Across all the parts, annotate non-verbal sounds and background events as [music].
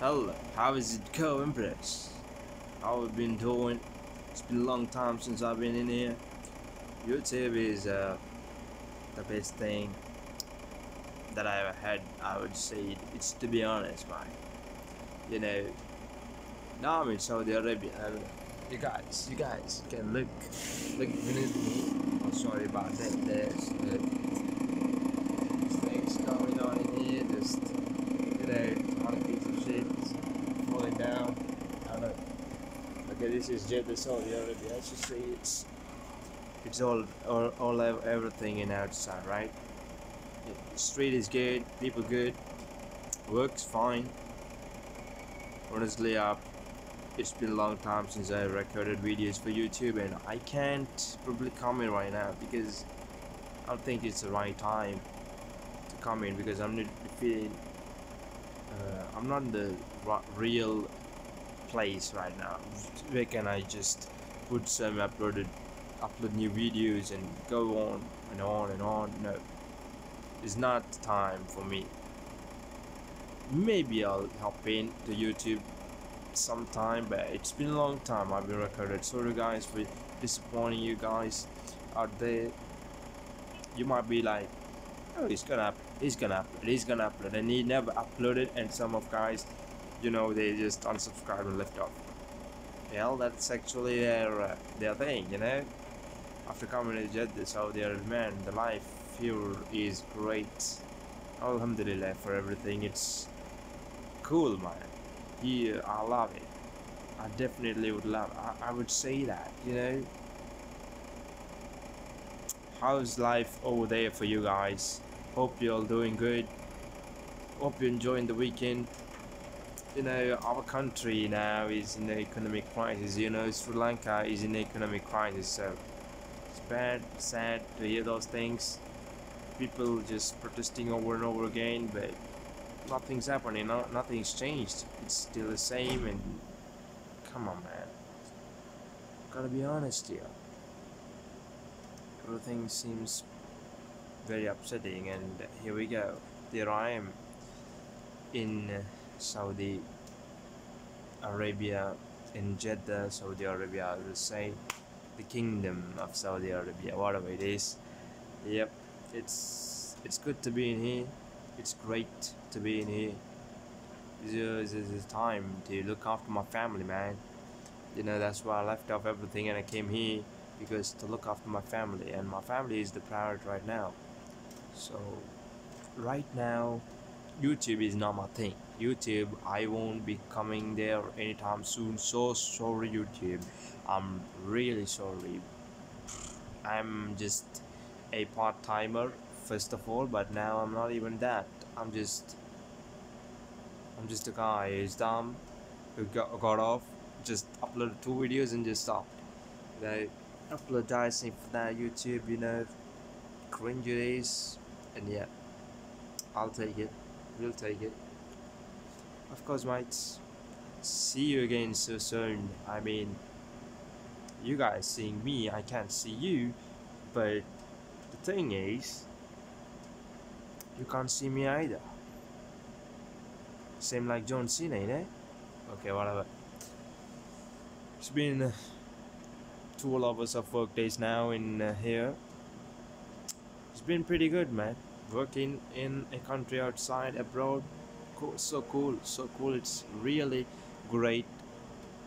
Hello, how is it going, Brits? How have been doing? It's been a long time since I've been in here. YouTube is uh, the best thing that I ever had. I would say it's to be honest, man. You know, now I'm in Saudi Arabia. You guys, you guys can look, look beneath me. I'm sorry about that. There's uh, things going on in here. Just you know, on a piece of shit falling down. I don't know. Okay, this is Jeddah, Saudi Arabia. As you see, it's it's all all, all everything in outside, right? The street is good, people good, works fine. Honestly, uh, it's been a long time since I recorded videos for YouTube, and I can't probably comment right now because I don't think it's the right time to comment because I'm not feeling. Uh, I'm not in the real place right now. Where can I just put some uploaded, upload new videos and go on and on and on? No, it's not time for me. Maybe I'll hop in to YouTube sometime, but it's been a long time I've been recorded. Sorry guys for disappointing you guys out there. You might be like, oh, he's gonna, he's gonna upload, he's gonna upload, and he never uploaded. And some of guys, you know, they just unsubscribe and left off. Well, that's actually their uh, their thing, you know. After coming to Jeddah, Saudi Arabia, man, the life here is great. Alhamdulillah for everything. It's cool, man. Here, I love it. I definitely would love. I, I would say that, you know. How's life over there for you guys? Hope you're all doing good. Hope you're enjoying the weekend. You know, our country now is in an economic crisis. You know, Sri Lanka is in an economic crisis. So it's bad, sad to hear those things. People just protesting over and over again, but nothing's happening. No, nothing's changed. It's still the same. And come on, man. Gotta be honest here. Everything seems very upsetting, and here we go. There I am in uh, Saudi Arabia, in Jeddah, Saudi Arabia. I will say the kingdom of Saudi Arabia, whatever it is. Yep, it's it's good to be in here. It's great to be in here. This is, time to look after my family, man. You know that's why I left off everything and I came here because to look after my family, and my family is the priority right now. So, right now, YouTube is not my thing. YouTube, I won't be coming there anytime soon. So sorry, YouTube. I'm really sorry. I'm just a part timer, first of all, but now I'm not even that. I'm just. I'm just a guy who's dumb, who got, got off, just uploaded two videos and just stopped. Know, apologizing for that, YouTube, you know, cringe it is, and yeah, I'll take it. We'll take it. Of course, mates. See you again so soon. I mean, you guys seeing me, I can't see you, but the thing is, you can't see me either. Same like John Cena, eh? Okay, whatever. It's been uh, two hours of work days now in uh, here. It's been pretty good, man. Working in a country outside abroad, so cool, so cool. It's really great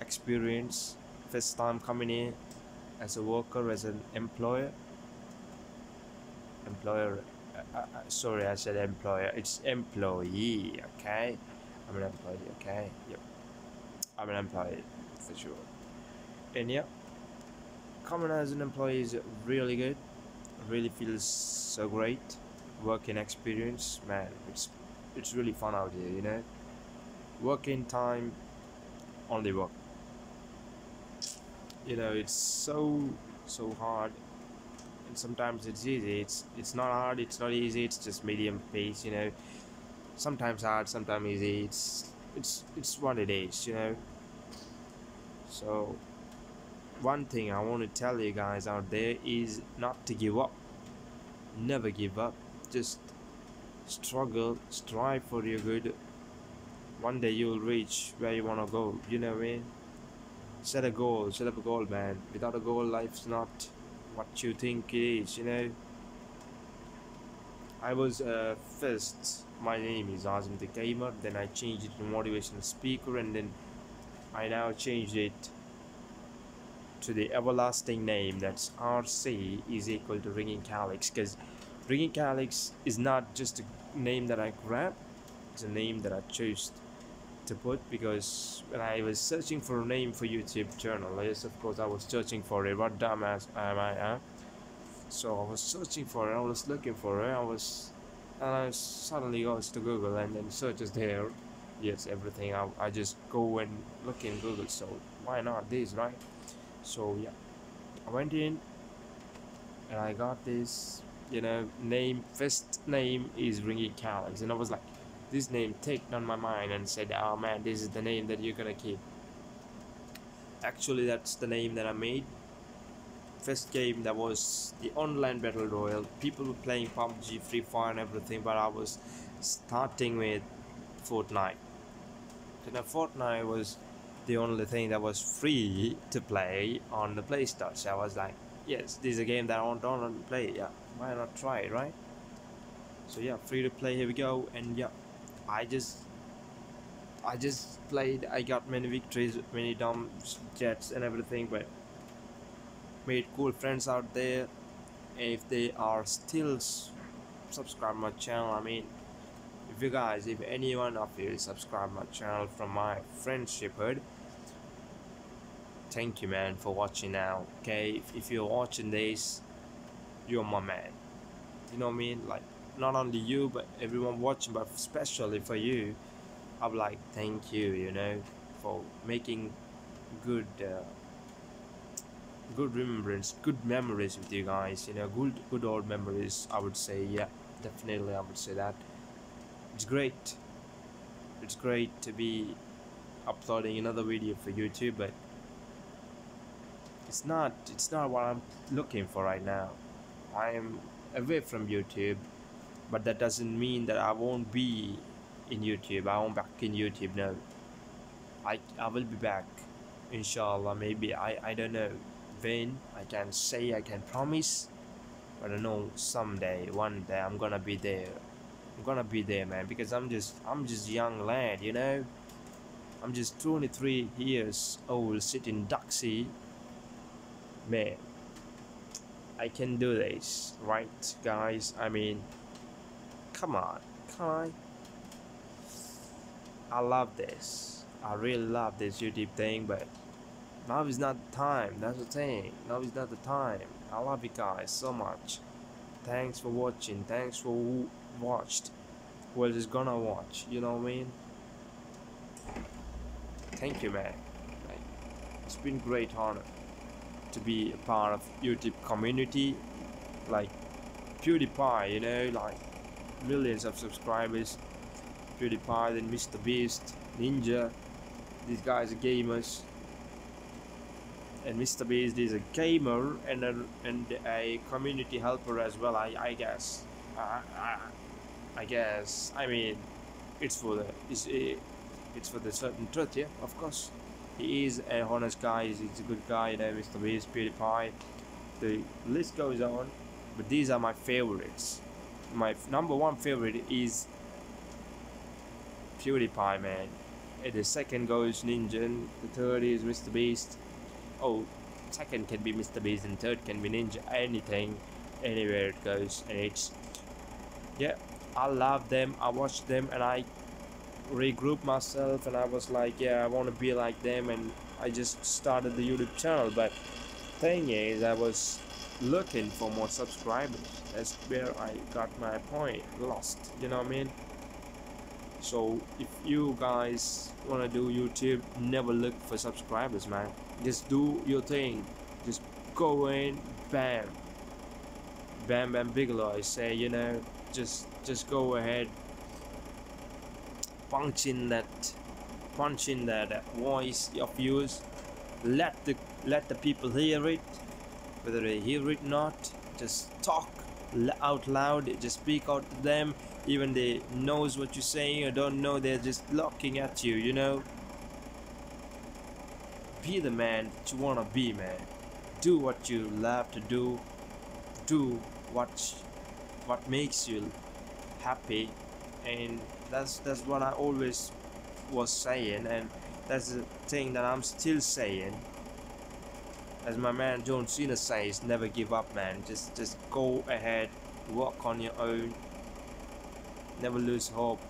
experience. First time coming in as a worker, as an employer. Employer, uh, uh, uh, sorry, I said employer. It's employee, okay? I'm an employee, okay? Yep. I'm an employee for sure. And yeah, coming as an employee is really good. Really feels so great. Working experience, man, it's it's really fun out here, you know. Working time, only work. You know, it's so so hard, and sometimes it's easy. It's it's not hard. It's not easy. It's just medium pace, you know. Sometimes hard, sometimes easy. It's it's it's what it is, you know. So one thing I want to tell you guys out there is not to give up. Never give up. Just struggle, strive for your good, one day you'll reach where you want to go you know what i mean? Set a goal set up a goal man. Without a goal life's not what you think it is you know? I was uh, first my name is azim the gamer then i changed it to motivational speaker and then i now changed it to the everlasting name. That's rc is equal to ringing calyx because ringing calyx is not just a name that i grabbed it's a name that i chose to put because when I was searching for a name for YouTube channel, yes, of course, I was searching for it. What dumbass am I? Huh? So I was searching for it. I was looking for it. I was, and I suddenly goes to Google and then searches there. Yes, everything. I, I just go and look in Google. So why not this, right? So yeah, I went in and I got this. You know, name first name is Ringy Calyx, and I was like this name ticked on my mind and said, oh man, this is the name that you're gonna keep. Actually, that's the name that I made. First game that was the online battle royale. People were playing PUBG, Free Fire, and everything, but I was starting with Fortnite. Then Fortnite was the only thing that was free to play on the Play Store. So I was like, yes, this is a game that I want to play. Yeah, why not try it, right? So yeah, free to play. Here we go, and yeah. I just I just played I got many victories many dumb jets and everything but made cool friends out there and if they are still subscribe my channel I mean if you guys if anyone of you subscribe my channel from my friendship hood thank you man for watching now okay? If, if you're watching this you're my man. You know what I mean? Like not only you but everyone watching but especially for you i'm like thank you you know for making good uh, good remembrance good memories with you guys you know good good old memories i would say yeah definitely i would say that. It's great. It's great to be uploading another video for youtube but it's not it's not what i'm looking for right now. I am away from youtube but that doesn't mean that I won't be in YouTube. I won't back in YouTube no. I, I will be back inshallah. Maybe I, I don't know when. I can say I can promise but I know someday one day I'm gonna be there. I'm gonna be there man because I'm just I'm just young lad you know? I'm just 23 years old sitting Duxie man I can do this right guys I mean Come on, can I? I love this. I really love this YouTube thing, but now is not the time. That's the thing. Now is not the time. I love you guys so much. Thanks for watching. Thanks for who watched. Who is gonna watch? You know what I mean? Thank you, man. It's been great honor to be a part of YouTube community. Like PewDiePie, you know, like millions of subscribers. PewDiePie, then Mr. Beast, Ninja. These guys are gamers. And Mr. Beast is a gamer and a, and a community helper as well, I, I guess. I, I, I guess. I mean, it's for the it's, it's for the certain truth, yeah, of course. He is a honest guy, he's, a good guy, you know, Mr. Beast, PewDiePie. The list goes on, but these are my favorites my number one favorite is PewDiePie, man. And the second goes Ninja, the third is Mr. Beast. Oh, second can be Mr. Beast, and third can be Ninja. Anything, anywhere it goes, and it's yeah. I love them. I watch them, and I regroup myself, and I was like, yeah, I want to be like them, and I just started the YouTube channel. But thing is, I was looking for more subscribers. That's where I got my point lost you know what I mean? So if you guys want to do YouTube never look for subscribers man. Just do your thing. Just go in bam. Bam bam bigelow I say you know just just go ahead punch in that punch in that voice of yours. Let the let the people hear it whether they hear it not. Just talk out loud. Just speak out to them. Even they knows what you're saying or don't know they're just looking at you you know? Be the man that you want to be man. Do what you love to do. Do what what makes you happy and that's that's what i always was saying and that's the thing that i'm still saying. As my man john cena says never give up man. Just just go ahead work on your own. Never lose hope.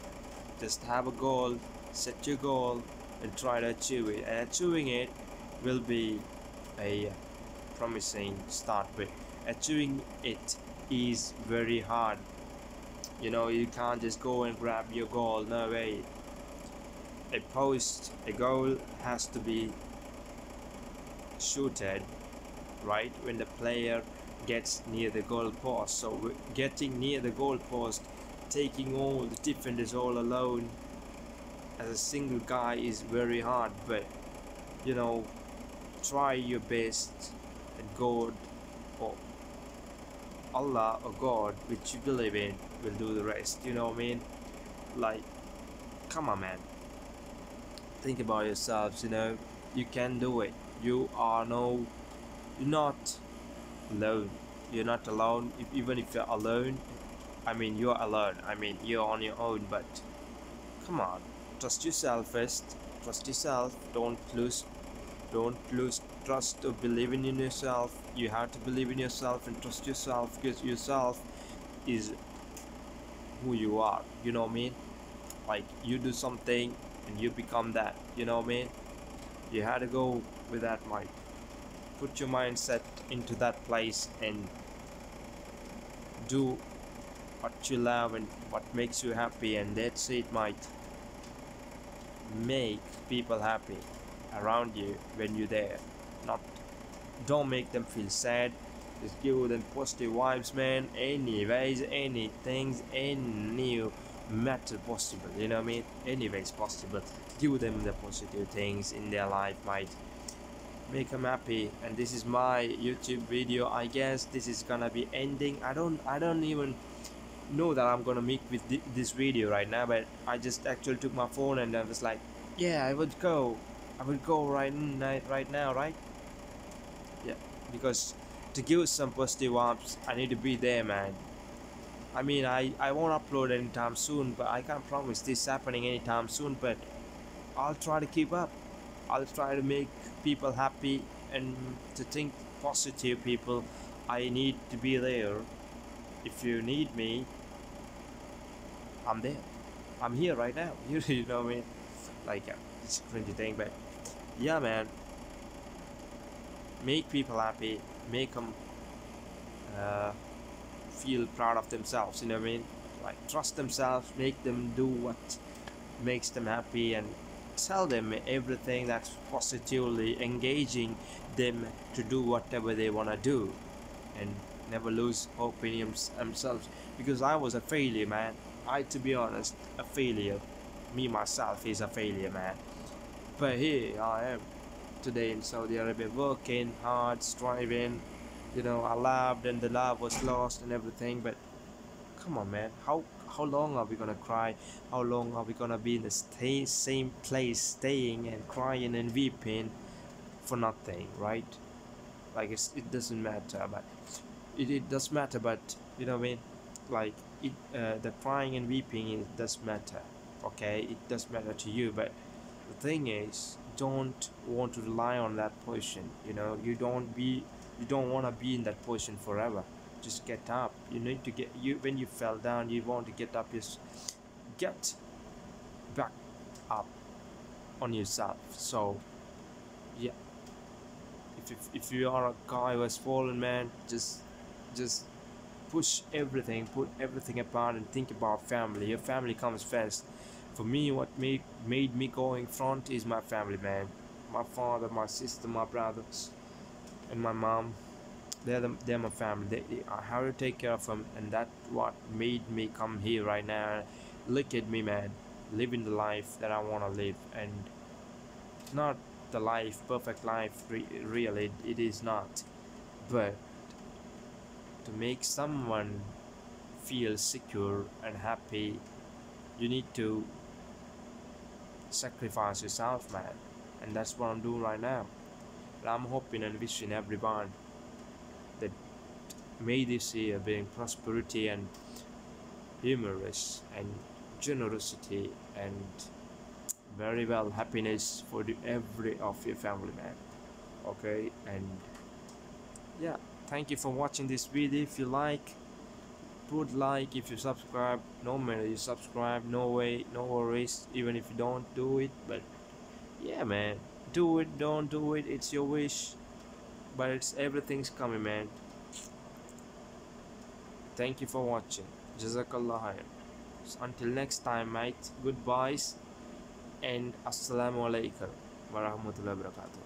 Just have a goal set your goal and try to achieve it. And achieving it will be a promising start but achieving it is very hard you know you can't just go and grab your goal. No way. A post a goal has to be shooted right when the player gets near the goal post. So getting near the goal post taking all the defenders all alone as a single guy is very hard. But you know try your best and God or Allah or God which you believe in will do the rest you know what I mean? Like come on man. Think about yourselves you know? You can do it. You are no you're not alone. You're not alone. If, even if you're alone I mean you're alone. I mean you're on your own but come on. Trust yourself first. Trust yourself. Don't lose don't lose trust or believing in yourself. You have to believe in yourself and trust yourself because yourself is who you are you know what I mean? Like you do something and you become that you know what I mean? You had to go with that mind put your mindset into that place and do what you love and what makes you happy and that's it might make people happy around you when you're there. Not don't make them feel sad just give them positive vibes man. Anyways anything any new matter possible you know what i mean? Anyways possible give them the positive things in their life might make them happy. And this is my youtube video i guess. This is gonna be ending. I don't i don't even know that i'm gonna make with th this video right now but i just actually took my phone and i was like yeah i would go. I would go right right now right? Yeah because to give some positive vibes i need to be there man. I mean i i won't upload anytime soon but i can't promise this happening anytime soon but i'll try to keep up. I'll try to make people happy and to think positive people. I need to be there. If you need me i'm there. I'm here right now. You, [laughs] you know what i mean? Like it's a cringy thing but yeah man. Make people happy make them uh, feel proud of themselves you know what I mean? Like trust themselves make them do what makes them happy and tell them everything that's positively engaging them to do whatever they want to do and never lose hope in themselves. Because I was a failure man. I to be honest a failure. Me myself is a failure man. But here I am today in Saudi Arabia working hard striving you know I loved and the love was lost and everything but come on man how how long are we gonna cry? How long are we gonna be in the stay, same place staying and crying and weeping for nothing right? Like it doesn't matter but it, it does matter but you know what I mean? Like it uh, the crying and weeping it does matter okay? It does matter to you but the thing is don't want to rely on that position you know? You don't be you don't want to be in that position forever. Just get up. You need to get you when you fell down you want to get up just get back up on yourself. So yeah. If, if, if you are a guy who has fallen man just just push everything put everything apart and think about family. Your family comes first for me what made made me go in front is my family man. My father my sister my brothers and my mom. They're, the, they're my family. They, they, I have to take care of them and that's what made me come here right now. Look at me man. Living the life that I want to live and not the life perfect life re really it is not. But to make someone feel secure and happy you need to sacrifice yourself man. And that's what i'm doing right now. I'm hoping and wishing everyone that may this year bring prosperity and humorous and generosity and very well happiness for the every of your family man. Okay? And yeah. Thank you for watching this video. If you like put like if you subscribe no matter you subscribe no way no worries even if you don't do it but yeah man do it don't do it it's your wish but it's everything's coming man. Thank you for watching. Jazakallah until next time mate goodbyes and assalamu alaikum warahmatullahi wabarakatuh